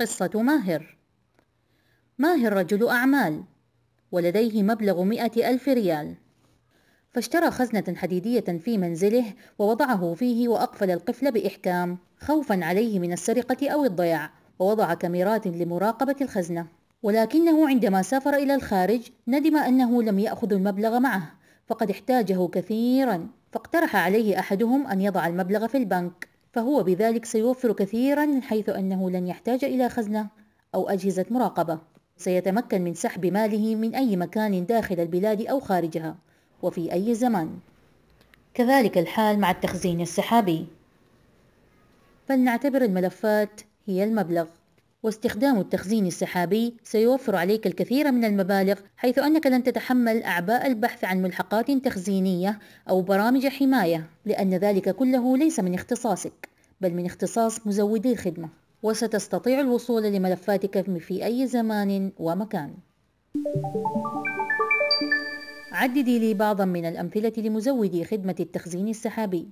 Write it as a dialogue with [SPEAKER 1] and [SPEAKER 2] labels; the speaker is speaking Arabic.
[SPEAKER 1] قصة ماهر. ماهر رجل أعمال ولديه مبلغ مئة ألف ريال. فاشترى خزنة حديدية في منزله ووضعه فيه وأقفل القفل بإحكام خوفا عليه من السرقة أو الضياع ووضع كاميرات لمراقبة الخزنة. ولكنه عندما سافر إلى الخارج ندم أنه لم يأخذ المبلغ معه فقد احتاجه كثيرا فاقترح عليه أحدهم أن يضع المبلغ في البنك. فهو بذلك سيوفر كثيرا حيث أنه لن يحتاج إلى خزنة أو أجهزة مراقبة. سيتمكن من سحب ماله من أي مكان داخل البلاد أو خارجها وفي أي زمان. كذلك الحال مع التخزين السحابي. فلنعتبر الملفات هي المبلغ. واستخدام التخزين السحابي سيوفر عليك الكثير من المبالغ حيث أنك لن تتحمل أعباء البحث عن ملحقات تخزينية أو برامج حماية لأن ذلك كله ليس من اختصاصك بل من اختصاص مزودي الخدمة. وستستطيع الوصول لملفاتك في أي زمان ومكان. عددي لي بعضا من الأمثلة لمزودي خدمة التخزين السحابي.